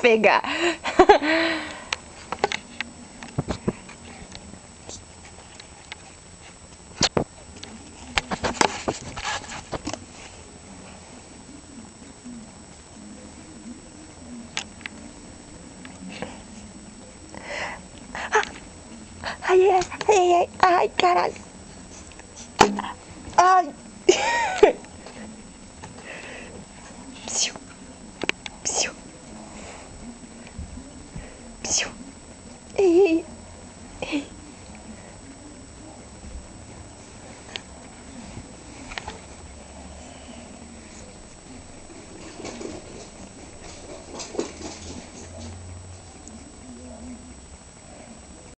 pegar. Ai, ai, ai, ai, caralho. Ai. 咻嘿嘿嘿